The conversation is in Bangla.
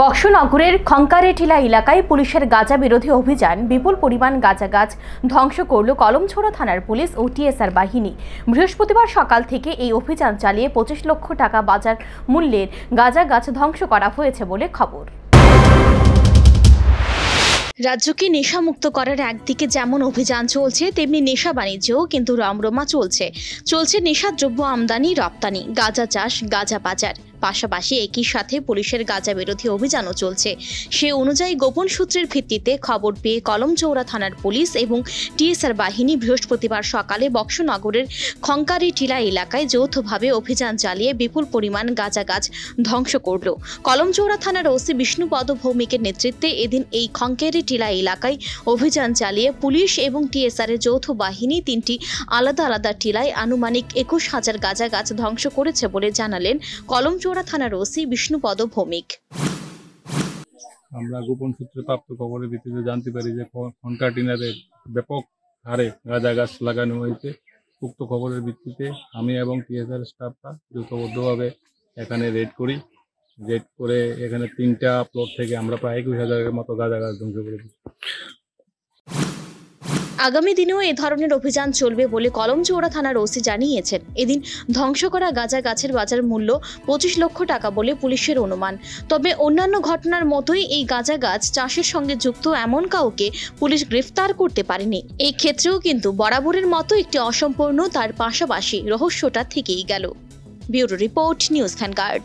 বক্সনগরের খঙ্কারেটিলা এলাকায় পুলিশের গাঁজা বিরোধী অভিযান, বিপুল পরিমাণ গাঁজা গাছ ধ্বংস করল কলমছোড়া থানার পুলিশ ও টিএসআর বাহিনী। বৃহস্পতিবার সকাল থেকে এই অভিযান চালিয়ে পঁচিশ লক্ষ টাকা বাজার মূল্যের গাঁজা গাছ ধ্বংস করা হয়েছে বলে খবর। রাজ্যকে নেশামুক্ত করার একদিকে যেমন অভিযান চলছে, তেমনি নেশা বাণিজ্যও কিন্তু রমরমা চলছে। চলছে নেশাদ্রব্য আমদানি, রপ্তানি, গাঁজা চাষ, গাঁজা বাজার। পাশাপাশি একই সাথে পুলিশের গাঁজা বিরোধী অভিযানও চলছে। সে অনুযায়ী গোপন সূত্রের ভিত্তিতে খবর পেয়ে কলমচৌড়া থানার পুলিশ এবং টিএসআর বাহিনী বৃহস্পতিবার সকালে বক্সনগরের খঙ্কারি টিলা এলাকায় যৌথভাবে অভিযান চালিয়ে বিপুল পরিমাণ গাঁজা গাছ ধ্বংস করল। কলমচৌড়া থানার ওসি বিষ্ণুপদ ভৌমিকের নেতৃত্বে এদিন এই খঙ্কেরি টিলা এলাকায় অভিযান চালিয়ে পুলিশ এবং টিএসআর এর যৌথ বাহিনী তিনটি আলাদা আলাদা টিলায় আনুমানিক একুশ হাজার গাঁজা গাছ ধ্বংস করেছে বলে জানালেন কলমচৌড়া থানার ওসি বিষ্ণুপদ ভৌমিক আমরা গোপন সূত্রে প্রাপ্ত খবরের ভিত্তিতে জানতে পারি যে কনকাটিনারে ব্যাপক হারে গাঁজা গাছ লাগানো হয়েছে। উক্ত খবরের ভিত্তিতে আমি এবং টিএসআর স্টাফরা যৌথবদ্ধভাবে এখানে রেড করি। রেড করে এখানে তিনটা প্লট থেকে আমরা প্রায় একুশ হাজারের মতো গাঁজা গাছ ধ্বংস করে করেছি। আগামী দিনেও এ ধরনের অভিযান চলবে বলে কলমচৌড়া থানার ওসি জানিয়েছেন। এদিন ধ্বংস করা গাঁজা গাছের বাজার মূল্য পঁচিশ লক্ষ টাকা বলে পুলিশের অনুমান। তবে অন্যান্য ঘটনার মতোই এই গাঁজা গাছ চাষের সঙ্গে যুক্ত এমন কাউকে পুলিশ গ্রেফতার করতে পারেনি। এই ক্ষেত্রেও কিন্তু বরাবরের মতো একটি অসম্পূর্ণ তার পাশাপাশি রহস্যটা থেকেই গেল। Bureau report, news vanguard